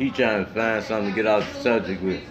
He trying to find something to get off the subject with.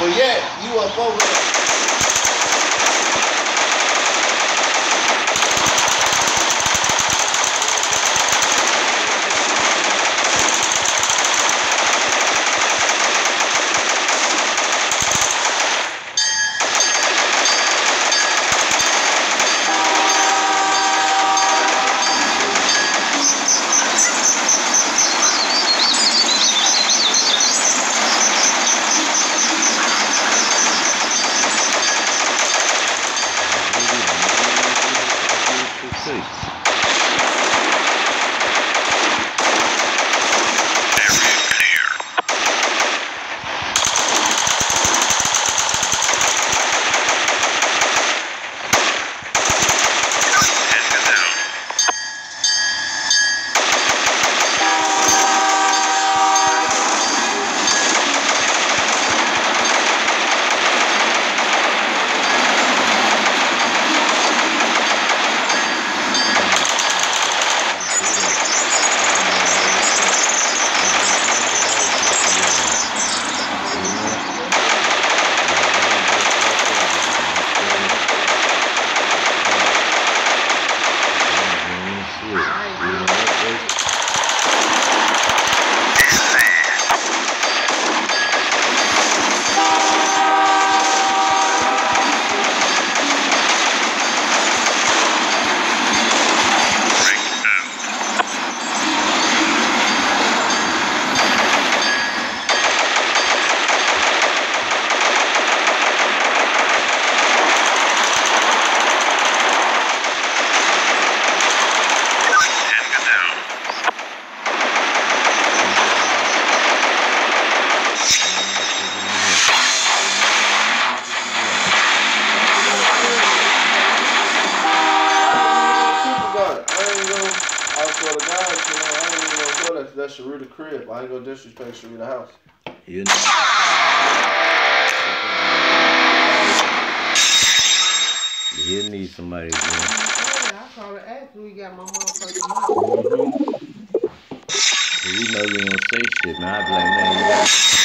But yet, you up over. Crib. I ain't gonna disrespect Sharita house. You know. He'll need somebody again. I called her after we got my motherfucking money. Mm-hmm. You know you gonna say shit, man. I be like, man, you got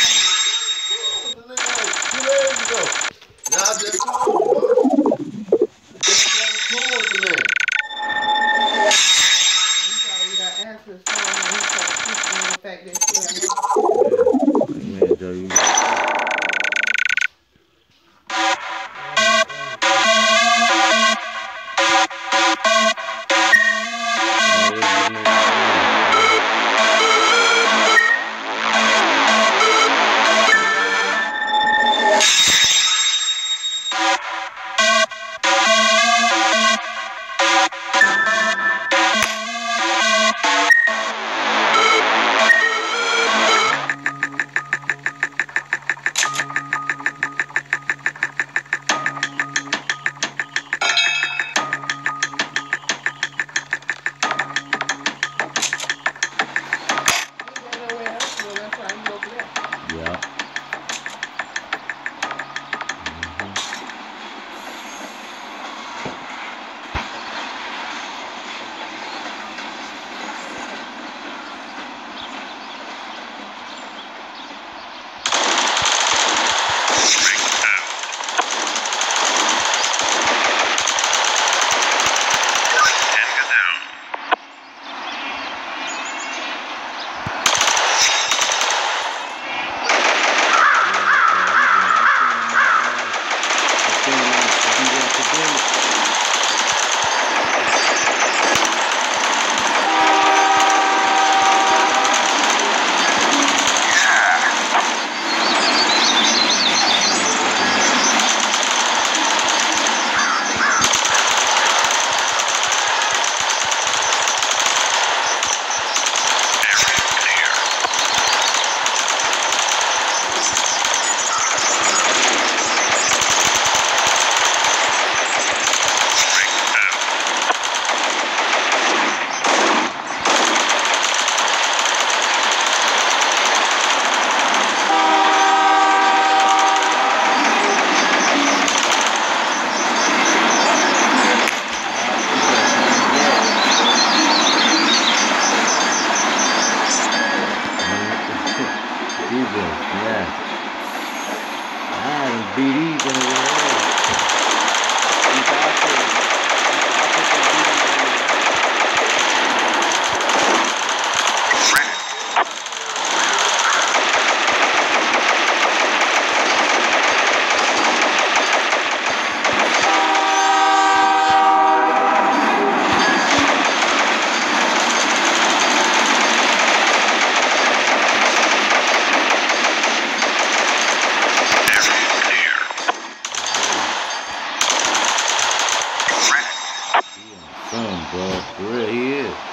Well, here he is.